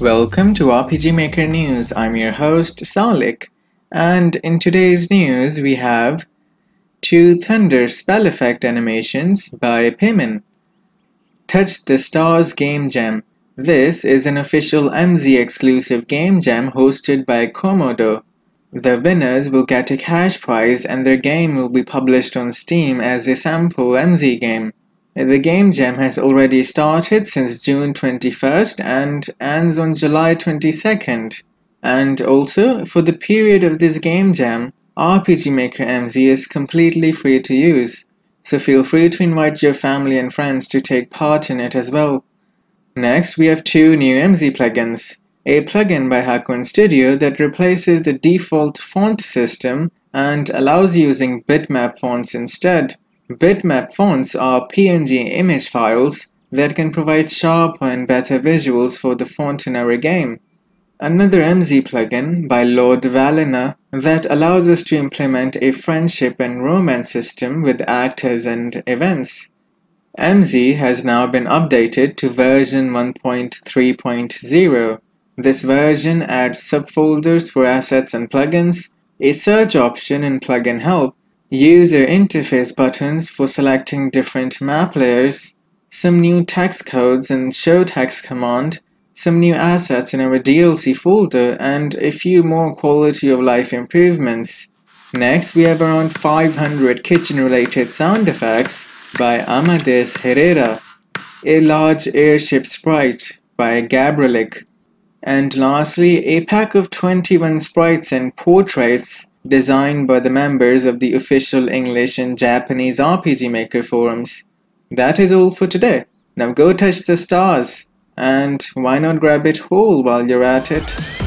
Welcome to RPG Maker News. I'm your host, Salik, and in today's news we have two Thunder spell effect animations by Payman. Touch the Stars Game Jam. This is an official MZ exclusive game jam hosted by Komodo. The winners will get a cash prize and their game will be published on Steam as a sample MZ game. The game jam has already started since June 21st and ends on July 22nd. And also, for the period of this game jam, RPG Maker MZ is completely free to use, so feel free to invite your family and friends to take part in it as well. Next, we have two new MZ plugins. A plugin by Hakuen Studio that replaces the default font system and allows using bitmap fonts instead. Bitmap fonts are PNG image files that can provide sharper and better visuals for the font in our game. Another MZ plugin by Lord Valina that allows us to implement a friendship and romance system with actors and events. MZ has now been updated to version 1.3.0. This version adds subfolders for assets and plugins, a search option in plugin help, user interface buttons for selecting different map layers, some new text codes in show text command, some new assets in our DLC folder, and a few more quality of life improvements. Next, we have around 500 kitchen related sound effects by Amadeus Herrera, a large airship sprite by Gabralik, and lastly, a pack of 21 sprites and portraits designed by the members of the official English and Japanese RPG Maker forums. That is all for today. Now go touch the stars, and why not grab it whole while you're at it?